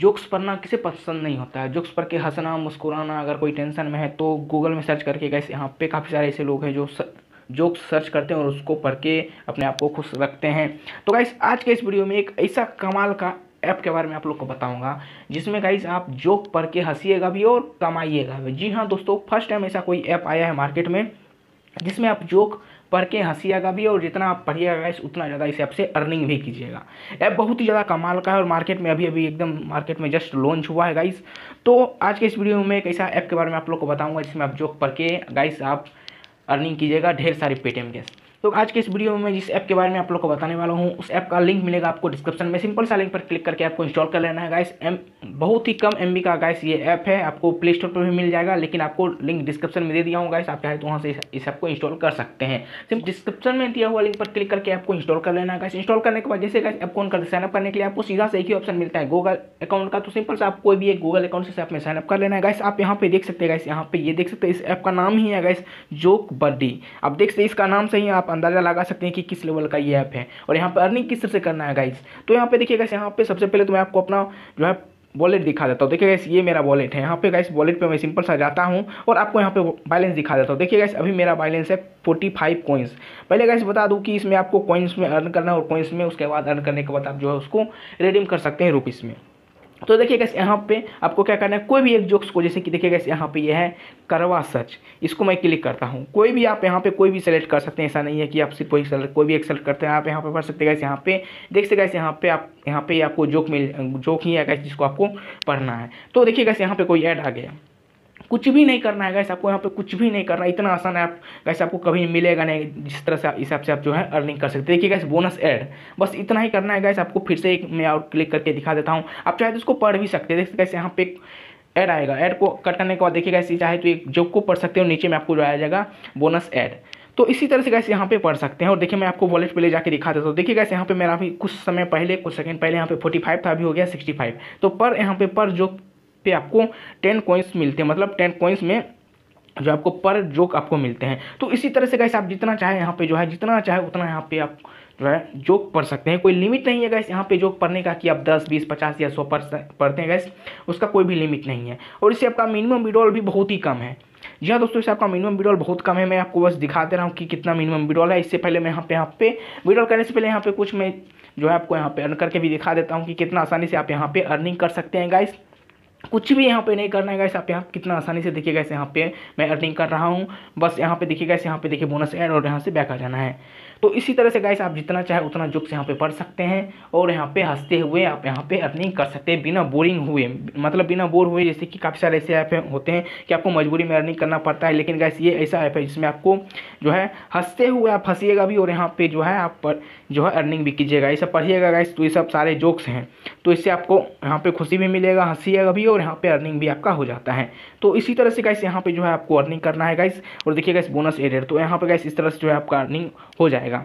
Jokes पढ़ना किसे पसंद नहीं होता है? जोक्स पढ़ के हंसना, मुस्कुराना, अगर कोई टेंशन में है तो गूगल में सर्च करके गैस यहाँ पे काफ़ी सारे ऐसे लोग हैं जो जोक्स सर्च करते हैं और उसको पढ़ के अपने आप को खुश रखते हैं। तो गाइस आज के इस वीडियो में एक ऐसा कमाल का ऐप के बारे में आप लोग को बताऊँगा, जिसमें गाइस आप जोक पढ़ के हंसीएगा भी और कमाइएगा भी। जी हाँ दोस्तों फ़र्स्ट टाइम ऐसा कोई ऐप आया है मार्केट में, जिसमें आप जोक पढ़ के हंसीएगा भी और जितना आप पढ़िएगा गाइस उतना ज़्यादा इस ऐप से अर्निंग भी कीजिएगा। ऐप बहुत ही ज़्यादा कमाल का है और मार्केट में अभी अभी एकदम मार्केट में जस्ट लॉन्च हुआ है गाइस तो आज के इस वीडियो में एक ऐसा ऐप के बारे में आप लोग को बताऊँगा जिसमें आप जो पढ़ के गाइस आप अर्निंग कीजिएगा, ढेर सारे पेटीएम गैस तो आज के इस वीडियो में जिस ऐप के बारे में आप लोग को बताने वाला हूँ, उस ऐप का लिंक मिलेगा आपको डिस्क्रिप्शन में। सिंपल सा लिंक पर क्लिक करके आपको इंस्टॉल कर लेना है। गाइस एम बहुत ही कम एमबी का गाइस ये ऐप है। आपको प्ले स्टोर पर भी मिल जाएगा, लेकिन आपको लिंक डिस्क्रिप्शन में दे दिया हूँ गाइस आप चाहे तो वहाँ से इस ऐप को इंस्टॉल कर सकते हैं। सिर्फ़ डिस्क्रिप्शन में दिया हुआ लिंक पर क्लिक करके आपको इंस्टॉल कर लेना है गाइस इंस्टॉल करने के बाद जैसे गाइस ऐप को कर साइनअप करने के लिए आपको सीधा से एक ही ऑप्शन मिलता है गूगल अकाउंट का। तो सिंपल से आप कोई भी एक गूगल अकाउंट से ऐप में साइनअप कर लेना है गाइस आप यहाँ पे देख सकते हैं गाइस यहाँ पे ये देख सकते हैं, इस ऐप का नाम ही है गाइस जोक बर्डी आप देख सकते हैं, इसका नाम से ही अंदाज़ा लगा सकते हैं कि किस लेवल का ये ऐप है। और यहाँ पर अर्निंग किस तरह से करना है गाइस तो यहाँ पे देखिएगा यहाँ पे सबसे पहले तो मैं आपको अपना जो है वॉलेट दिखा देता हूँ। देखिए गैस ये मेरा वॉलेट है। यहाँ पे गैस वॉलेट पे मैं सिंपल सा जाता हूँ और आपको यहाँ पे बैलेंस दिखा देता हूँ। देखिए गैस अभी मेरा बैलेंस है फोर्टी फाइव कोइंस पहले गैस बता दूँ कि इसमें आपको कोइंस में अर्न करना है और कोइंस में उसके बाद अर्न करने के बाद आप जो है उसको रिडीम कर सकते हैं रुपीज़ में। तो देखिए गैस यहाँ पे आपको क्या करना है, कोई भी एक जोक्स को, जैसे कि देखिए गैस यहाँ पे ये यह है, करवा सच। इसको मैं क्लिक करता हूँ। कोई भी आप यहाँ पे कोई भी सेलेक्ट कर सकते हैं, ऐसा नहीं है कि आप सिर्फ़ कोई सेलेक्ट कोई भी एक सेलेक्ट करते हैं, आप यहाँ पे पढ़ सकते हैं गैस यहाँ पे। देख सकते गैस यहाँ पे आप, यहाँ पे आपको जोक मिल जोक ही है गैस जिसको आपको पढ़ना है। तो देखिए गैस यहाँ पर कोई ऐड आ गया। कुछ भी नहीं करना है गैस आपको यहाँ पे कुछ भी नहीं करना, इतना आसान है आप गैस आपको कभी मिलेगा नहीं, जिस तरह से हिसाब से आप जो है अर्निंग कर सकते देखिए गैस बोनस ऐड बस इतना ही करना है गैस आपको फिर से एक मैं और क्लिक करके दिखा देता हूँ। आप चाहे तो उसको पढ़ भी सकते देखिए गैस यहाँ पे ऐड आएगा। ऐड को कट करने के बाद, देखिए गैस चाहे तो एक जॉब को पढ़ सकते हो, नीचे में आपको जो आ जाएगा बोनस ऐड तो इसी तरह से गैस यहाँ पे पढ़ सकते हैं। और देखिए, मैं आपको वॉलेट पे ले जाके दिखा देता हूँ। देखिए गैस यहाँ पे मेरा भी कुछ समय पहले, कुछ सेकंड पहले यहाँ पे फोर्टी फाइव था, अभी हो गया सिक्सटी फाइव तो पर यहाँ पे, पर जो पे आपको टेन कॉइन्स मिलते हैं मतलब टेन कॉइन्स में जो आपको पर जोक आपको मिलते हैं। तो इसी तरह से गैस आप जितना चाहे यहाँ पे जो है, जितना चाहे उतना यहाँ पे आप जो है जोक पढ़ सकते हैं। कोई लिमिट नहीं है गैस यहाँ पे जोक पढ़ने का कि आप दस, बीस, पचास या सौ पढ़ पढ़ते हैं गैस उसका कोई भी लिमिट नहीं है। और इससे आपका मिनिमम विड्रॉल भी बहुत ही कम है। जी हाँ दोस्तों, इससे आपका मिनिमम विड्रॉल बहुत कम है। मैं आपको बस दिखा दे रहा हूँ कि कितना मिनिमम विड्रॉल है। इससे पहले मैं यहाँ पे यहाँ पे विड्रॉल करने से पहले यहाँ पे कुछ मैं जो है आपको यहाँ पे अर्न करके भी दिखा देता हूँ कि कितना आसानी से आप यहाँ पे अर्निंग कर सकते हैं गाइस कुछ भी यहाँ पे नहीं करना है गैस आप यहाँ कितना आसानी से देखिए गैस यहाँ पे मैं अर्निंग कर रहा हूँ। बस यहाँ पे देखिए गैस यहाँ पे देखिए बोनस ऐड और यहाँ से बैक आ जाना है। तो इसी तरह से गैस आप जितना चाहे उतना जोक्स यहाँ पे पढ़ सकते हैं और यहाँ पे हँसते हुए आप यहाँ पे अर्निंग कर सकते हैं बिना बोरिंग हुए। मतलब बिना बोर हुए, जैसे कि काफ़ी सारे ऐसे ऐप होते हैं कि आपको मजबूरी में अर्निंग करना पड़ता है, लेकिन गैस ये ऐसा ऐप है जिसमें आपको जो है हँसते हुए आप हंसीएगा भी और यहाँ पर जो है आप जो है अर्निंग भी कीजिएगा। ये सब पढ़िएगा गैस तो ये सब सारे जोक्स हैं। तो इससे आपको यहाँ पर खुशी भी मिलेगा, हंसीएगा भी और यहाँ पे अर्निंग भी आपका हो जाता है। तो इसी तरह से गाइस यहाँ पे जो है आपको अर्निंग करना है गाइस और देखिए गाइस बोनस एडेड तो यहाँ पे गाइस इस तरह से जो है आपका अर्निंग हो जाएगा।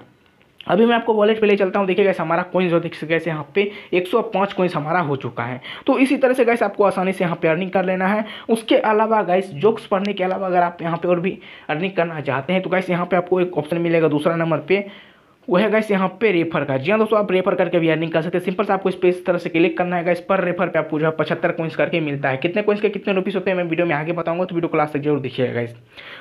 अभी मैं आपको वॉलेट पे ले चलता हूँ। देखिए गैस हमारा कोइंस जो देख गैस यहाँ पे 105 कोइंस हमारा हो चुका है। तो इसी तरह से गैस आपको आसानी से यहाँ पे अर्निंग कर लेना है। उसके अलावा गैस जोक्स पढ़ने के अलावा अगर आप यहाँ पे और भी अर्निंग करना चाहते हैं तो गैस यहाँ पे आपको एक ऑप्शन मिलेगा दूसरा नंबर पे वो है गैस यहाँ पे रेफर का। जी हाँ दोस्तों, आप रेफर करके भी अर्निंग कर सकते हैं। सिंपल से आपको इस पे इस तरह से क्लिक करना है इस पर रेफर पे आपको जो है पचहत्तर कोइंस करके मिलता है। कितने कोइंस के कितने रुपीस होते हैं, मैं वीडियो में आगे बताऊँगा तो वीडियो क्लास तक ज़रूर दिखिएगा इस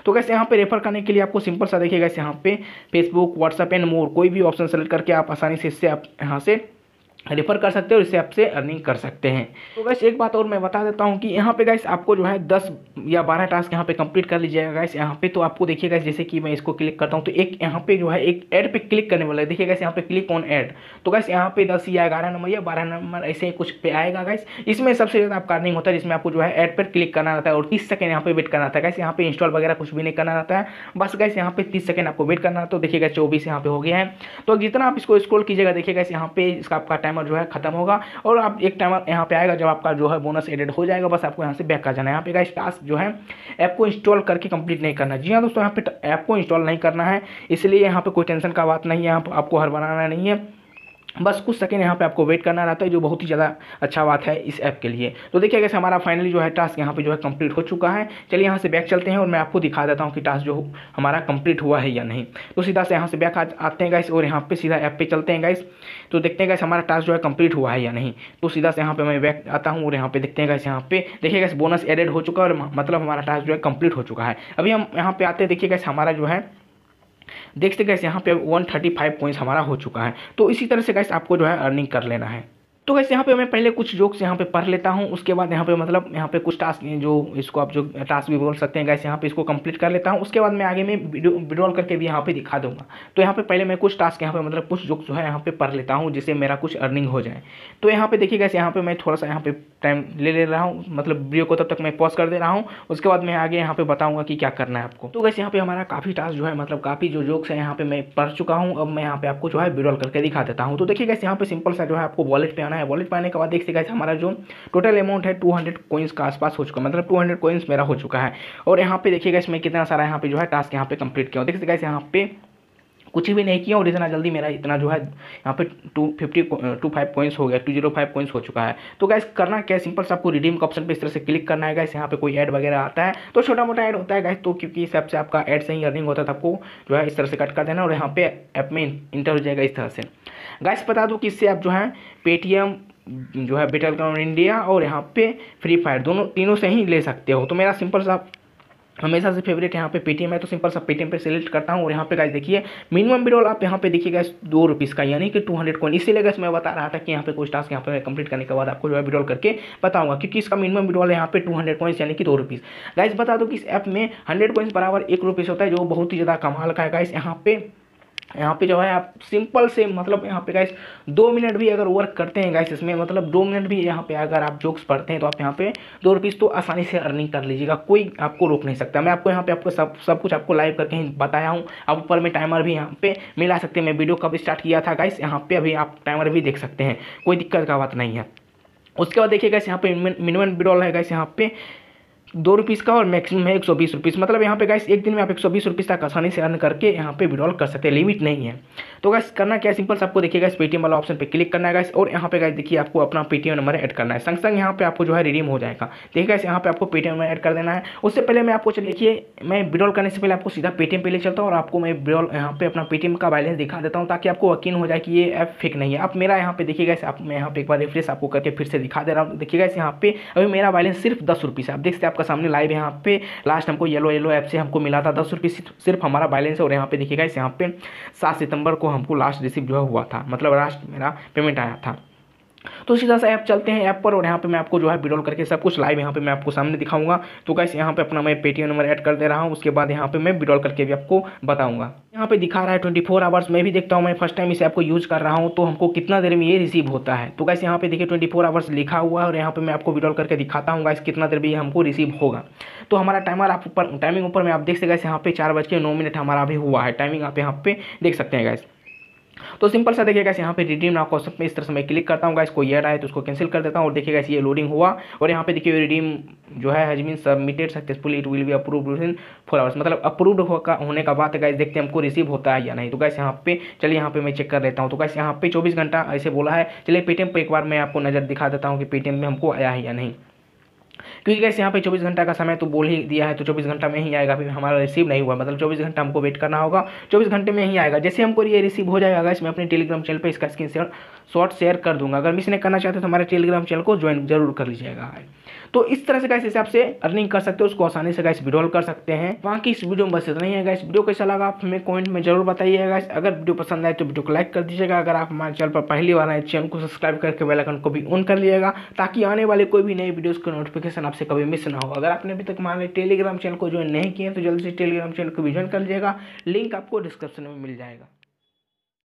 तो गैस यहाँ पे रेफर करने के लिए आपको सिंपल सा देखिएगा इस यहाँ पे फेसबुक व्हाट्सअप एंड मोर कोई भी ऑप्शन सेलेक्ट करके आप आसानी से इससे आप यहाँ से रेफर कर सकते हो और इससे आपसे अर्निंग कर सकते हैं तो गैस एक बात और मैं बता देता हूँ कि यहाँ पे गैस आपको जो है दस या बारह टास्क यहाँ पे कंप्लीट कर लीजिएगा गैस यहाँ पे तो आपको देखिए गैस जैसे कि मैं इसको क्लिक करता हूँ तो एक यहाँ पे जो है एक ऐड पे क्लिक करने वाला है देखिए गैस यहाँ पे क्लिक ऑन ऐड तो गैस यहाँ पे दस या ग्यारह नंबर या बारह नंबर ऐसे ही कुछ पे आएगा गैस इसमें सबसे ज़्यादा आपका अर्निंग होता है जिसमें आपको जो है ऐड पर क्लिक करना रहता है और तीस सेकंड यहाँ पे वेट करना रहता है गैस यहाँ पे इंस्टॉल वगैरह कुछ भी नहीं करना रहता है बस गैस यहाँ पे तीस सेकंड आपको वेट करना रहता है तो देखिएगा चौबीस यहाँ पे हो गया है तो जितना आप इसको स्क्रॉल कीजिएगा देखिएगा यहाँ पे इसका आपका टाइमर जो है खत्म होगा और आप एक टाइमर यहाँ पे आएगा जब आपका जो है बोनस एडेड हो जाएगा, बस आपको यहाँ से बैक आ जाना है। यहाँ पे टास्क जो है ऐप को इंस्टॉल करके कंप्लीट नहीं करना जी हाँ दोस्तों, यहाँ पे ऐप को इंस्टॉल नहीं करना है, इसलिए यहाँ पे कोई टेंशन का बात नहीं है आपको हर बनाना नहीं है। बस कुछ सेकेंड यहाँ पे आपको वेट करना रहता है, जो बहुत ही ज़्यादा अच्छा बात है इस ऐप के लिए। तो देखिए कैसे हमारा फाइनली जो है टास्क यहाँ पे जो है कंप्लीट हो चुका है, चलिए यहाँ से बैक चलते हैं और मैं आपको दिखा देता हूँ कि टास्क जो हमारा कंप्लीट हुआ है या नहीं। तो सीधा से यहाँ से बैक आते हैं गाइस और यहाँ पर सीधा ऐप पर चलते हैं गाइस तो देखते हैं गाइस हमारा टास्क जो है कंप्लीट हुआ है या नहीं। तो सीधा से यहाँ पर मैं बैक आता हूँ और यहाँ पे देखते हैं गाइस यहाँ पे। देखिए गाइस बोनस एडेड हो चुका है और मतलब हमारा टास्क जो है कंप्लीट हो चुका है। अभी हम यहाँ पर आते हैं, देखिए गाइस हमारा जो है देखते गैस यहाँ पे वन थर्टी फाइव पॉइंट्स हमारा हो चुका है। तो इसी तरह से गैस आपको जो है अर्निंग कर लेना है। तो वैसे यहाँ पे मैं पहले कुछ जोक्स यहाँ पे पढ़ लेता हूँ उसके बाद यहाँ पे मतलब यहाँ पे कुछ टास्क जो इसको आप जो टास्क भी बोल सकते हैं गैस यहाँ पे इसको कंप्लीट कर लेता हूँ उसके बाद मैं आगे में विड्रॉल करके भी यहाँ पे दिखा दूँगा तो यहाँ पे पहले मैं कुछ टास्क यहाँ पे मतलब कुछ जोक्स जो है यहाँ पे पढ़ लेता हूँ जिससे मेरा कुछ अर्निंग हो जाए तो यहाँ पे देखिए गैस यहाँ पे मैं थोड़ा सा यहाँ पे टाइम ले ले रहा हूँ मतलब वीडियो को तब तक मैं पॉज कर दे रहा हूँ उसके बाद मैं आगे यहाँ पे बताऊँगा कि क्या करना है आपको तो वैसे यहाँ पे हमारा काफ़ी टास्क जो है मतलब काफ़ी जो जोक्स है यहाँ पे मैं पढ़ चुका हूँ अब मैं यहाँ पे आपको जो है विड्रॉल करके दिखा देता हूँ तो देखिए गैस यहाँ पे सिंपल सा जो है आपको वॉलेट पे आना है। वॉलेट पाने के बाद देख सकते हमारा जो टोटल अमाउंट है टू हंड्रेड कोइंस का आसपास हो चुका है। मतलब टू हंड्रेड कोइंस मेरा हो चुका है। और यहाँ पे देखिएगा इसमें कितना सारा यहाँ पे जो है टास्क यहाँ पे कंप्लीट किया देखिए सकते यहाँ पे कुछ भी नहीं किया और इतना जल्दी मेरा इतना जो है यहाँ पे two fifty two five points हो गया टू ज़ीरो फाइव पॉइंट्स हो चुका है। तो गैस करना क्या सिंपल से आपको रिडीम का ऑप्शन पे इस तरह से क्लिक करना है गैस यहाँ पे कोई ऐड वगैरह आता है तो छोटा मोटा ऐड होता है गैस तो क्योंकि इस ऐप से आपका ऐड से ही अर्निंग होता है आपको जो है इस तरह से कट कर देना और यहाँ पे ऐप में इंटर हो जाएगा इस तरह से। गैस बता दूँ कि इससे आप जो है पेटीएम जो है बेटल ग्राउंड इंडिया और यहाँ पे फ्री फायर दोनों, तीनों से ही ले सकते हो। तो मेरा सिंपल सा हमेशा से फेवरेट यहाँ पे पेटीएम है तो सिंपल सा पेटीएम पे सेलेक्ट करता हूँ और यहाँ पे गाइस देखिए मिनिमम विड्रॉल आप यहाँ पे देखिए दो रुपीज़ का, यानी कि टू हंड्रेड कॉइन इसीलिए गैस मैं बता रहा था कि यहाँ पे कुछ टास्क यहाँ पे कंप्लीट करने के बाद आपको जो है विड्रॉल करके बताऊँगा, क्योंकि इसका मिनिमम विड्रॉल यहाँ पे टू हंड्रेड कॉइन्स यानी कि दो रुपीज़ गाइस बता दो कि इस ऐप में हंड्रेड कॉइन्स बराबर एक रुपीज़ होता है, जो बहुत ही ज़्यादा कमाल का है गाइस यहाँ पे यहाँ पे जो है आप सिंपल से मतलब यहाँ पे गाइस दो मिनट भी अगर वर्क करते हैं गाइस इसमें मतलब दो मिनट भी यहाँ पे अगर आप जोक्स पढ़ते हैं तो आप यहाँ पे दो रुपीज़ तो आसानी से अर्निंग कर लीजिएगा। कोई आपको रोक नहीं सकता। मैं आपको यहाँ पे आपको सब सब कुछ आपको लाइव करके ही बताया हूँ। आप ऊपर में टाइमर भी यहाँ पे मिला सकते हैं। मैं वीडियो कब स्टार्ट किया था गाइस यहाँ पे अभी आप टाइमर भी देख सकते हैं। कोई दिक्कत का बात नहीं है। उसके बाद देखिए गाइस यहाँ पे मिनिमम विड्रॉल है गाइस यहाँ पे दो रुपीज़ का और मैक्सिमम है एक सौ बीस रुपीज़ मतलब यहाँ पे गाइस एक दिन में आप एक सौ बीस रुपीज़ तक आसानी से अर्न करके यहाँ पे विड्रॉल कर सकते हैं। लिमिट नहीं है। तो गैस करना क्या सिंपल आपको देखिए गाइस पेटीएम वाला ऑप्शन पे क्लिक करना है गाइस और यहाँ पे गाइस देखिए आपको अपना पेटीएम नंबर ऐड करना है। संग संग यहाँ पे आपको जो है रिडीम हो जाएगा। देखिए गाइस यहाँ पे आपको पेटीएम नंबर ऐड कर देना है। उससे पहले मैं आपको देखिए, मैं विड्रॉल करने से पहले आपको सीधा पेटीएम पे ले चलता हूँ और आपको मैं विड्रॉल यहाँ पे अपना पेटीएम का बैलेंस दिखा देता हूँ ताकि आपको यकीन हो जाए कि ये ऐप फेक नहीं है। आप मेरा यहाँ पे देखिए गाइस आप मैं यहाँ पे एक बार रिफ्रेश आपको करके फिर से दिखा दे रहा हूँ। देखिए गाइस यहाँ पे अभी मेरा बैलेंस सिर्फ़ दस है। आप देख सकते आपका सामने लाइव यहाँ पे। लास्ट हमको येलो येलो ऐप से हमको मिला था दस रुपये सिर्फ़ हमारा बैलेंस है और यहाँ पे देखिएगा इस यहाँ पे सात सितंबर को हमको लास्ट रिसीव जो हुआ था। मतलब लास्ट मेरा पेमेंट आया था। तो सीधा सा ऐप चलते हैं ऐप पर और यहाँ पे मैं आपको जो है विड्रॉल करके सब कुछ लाइव यहाँ पे मैं आपको सामने दिखाऊँगा। तो कैसे यहाँ पे अपना मैं पेटीएम नंबर ऐड कर दे रहा हूँ, उसके बाद यहाँ पे मैं विड्रॉल करके भी आपको बताऊँगा। यहाँ पे दिखा रहा है ट्वेंटी फोर आवर्स मैं भी देखता हूँ, मैं फ़र्स्ट टाइम इस ऐप को यूज़ कर रहा हूँ तो हमको कितना देर में ये रिसीव होता है। तो कैसे यहाँ पे देखिए ट्वेंटी फोर आवर्स लिखा हुआ है और यहाँ पे मैं आपको विड्रॉल करके दिखाता हूँ गाइस कितना देर में ये हमको रिसीव होगा। तो हमारा टाइमर आप ऊपर टाइमिंग ऊपर में आप देख सकते हैं यहाँ पे चार बज के नौ मिनट हमारा अभी हुआ है टाइमिंग आप यहाँ पे देख सकते हैं गाइस तो सिंपल सा देखिएगा यहाँ पे रिडीम नाउ क्वेश्चन में इस तरह से मैं क्लिक करता हूँ गाइस कोई ऐड आए तो उसको कैंसिल कर देता हूँ। और देखिएगा ये लोडिंग हुआ। और यहाँ पे देखिए रिडीम जो है has been submitted successful it will be approve in four hours मतलब अप्रूव्ड होने का बात है गाइस देखते हैं हमको रिसीव होता है या नहीं। तो गैस यहाँ पे, चलिए यहाँ पे मैं चेक कर लेता हूँ। तो गैस यहाँ पे चौबीस घंटा ऐसे बोला है। चलिए पेटीएम पर एक बार मैं आपको नज़र दिखा देता हूँ कि पेटीएम में हमको आया है या नहीं। क्योंकि कैसे यहाँ पे चौबीस घंटा का समय तो बोल ही दिया है तो चौबीस घंटा में ही आएगा, फिर हमारा रिसीव नहीं हुआ। मतलब चौबीस घंटा हमको वेट करना होगा, चौबीस घंटे में ही आएगा। जैसे हमको ये रिसीव हो जाएगा इसमें अपने टेलीग्राम चैनल पर इसका स्क्रीन शॉर्ट शेयर कर दूँगा। अगर मिस नहीं करना चाहते तो हमारे टेलीग्राम चैनल को ज्वाइन ज़रूर कर लीजिएगा। तो इस तरह से गाइस हिसाब से अर्निंग कर सकते हो, उसको आसानी से गाइस विड्रॉल कर सकते हैं। बाकी इस वीडियो में बस इतना ही है गाइस वीडियो कैसा लगा आप हमें कमेंट में ज़रूर बताइएगा गाइस अगर वीडियो पसंद आए तो वीडियो को लाइक कर दीजिएगा। अगर आप हमारे चैनल पर पहली बार आए चैनल को सब्सक्राइब करके बेल आइकन को भी ऑन कर लीजिएगा, ताकि आने वाले कोई भी नई वीडियोस का नोटिफिकेशन आपसे कभी मिस ना हो। अगर आपने अभी तक हमारे टेलीग्राम चैनल को ज्वाइन नहीं किया तो जल्दी से टेलीग्राम चैनल को भी ज्वाइन कर लीजिएगा। लिंक आपको डिस्क्रिप्शन में मिल जाएगा।